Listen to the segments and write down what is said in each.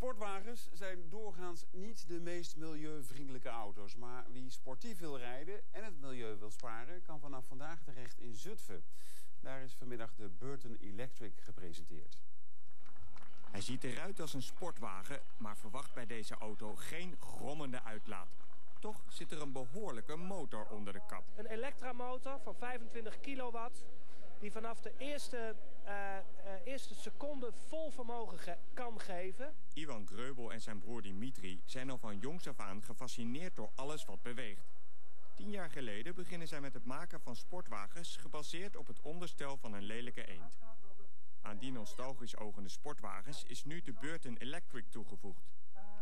Sportwagens zijn doorgaans niet de meest milieuvriendelijke auto's. Maar wie sportief wil rijden en het milieu wil sparen... kan vanaf vandaag terecht in Zutphen. Daar is vanmiddag de Burton Electric gepresenteerd. Hij ziet eruit als een sportwagen, maar verwacht bij deze auto geen grommende uitlaat. Toch zit er een behoorlijke motor onder de kap. Een elektramotor van 25 kilowatt die vanaf de eerste, uh, uh, eerste seconde vol vermogen ge kan geven. Iwan Greubel en zijn broer Dimitri zijn al van jongs af aan gefascineerd door alles wat beweegt. Tien jaar geleden beginnen zij met het maken van sportwagens gebaseerd op het onderstel van een lelijke eend. Aan die nostalgisch ogende sportwagens is nu de Burton Electric toegevoegd.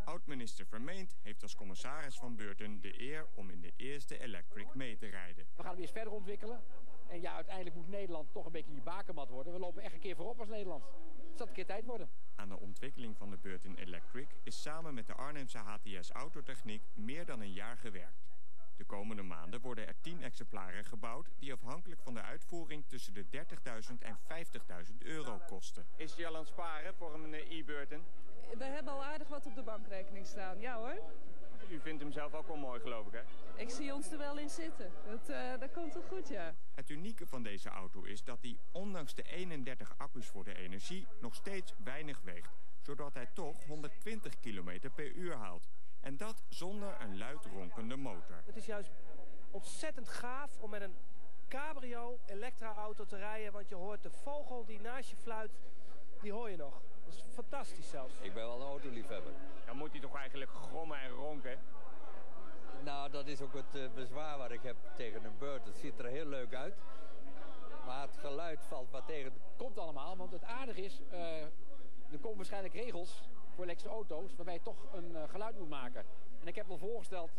Oud-minister Vermeend heeft als commissaris van Burton de eer om in de eerste Electric mee te rijden. We gaan hem eerst verder ontwikkelen. En ja, uiteindelijk moet Nederland toch een beetje die bakermat worden. We lopen echt een keer voorop als Nederland. Het zal een keer tijd worden. Aan de ontwikkeling van de Burton Electric is samen met de Arnhemse HTS Autotechniek meer dan een jaar gewerkt. De komende maanden worden er 10 exemplaren gebouwd die afhankelijk van de uitvoering tussen de 30.000 en 50.000 euro kosten. Is hij al aan het sparen voor een e-Burton? We hebben al aardig wat op de bankrekening staan, ja hoor. U vindt hem zelf ook wel mooi geloof ik hè? Ik zie ons er wel in zitten. Dat, uh, dat komt wel goed ja. Het unieke van deze auto is dat hij ondanks de 31 accu's voor de energie nog steeds weinig weegt. Zodat hij toch 120 km per uur haalt. En dat zonder een luid ronkende motor. Het is juist ontzettend gaaf om met een cabrio elektra-auto te rijden. Want je hoort de vogel die naast je fluit, die hoor je nog. Dat is fantastisch zelfs. Ik ben wel een autoliefhebber. Dan moet hij toch eigenlijk grommen en ronken? Nou, dat is ook het uh, bezwaar wat ik heb tegen een Bird. Het ziet er heel leuk uit. Maar het geluid valt wat tegen. Komt allemaal, want het aardige is... Uh, er komen waarschijnlijk regels voor elektrische auto's... waarbij je toch een uh, geluid moet maken. En ik heb wel voorgesteld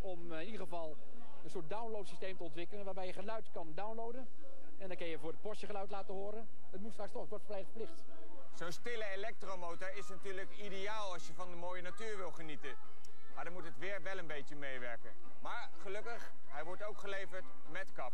om in ieder geval een soort downloadsysteem te ontwikkelen... waarbij je geluid kan downloaden. En dan kun je voor het Porsche geluid laten horen. Het moet straks toch, het wordt verplicht. Zo'n stille elektromotor is natuurlijk ideaal als je van de mooie natuur wil genieten. Maar dan moet het weer wel een beetje meewerken. Maar gelukkig, hij wordt ook geleverd met kap.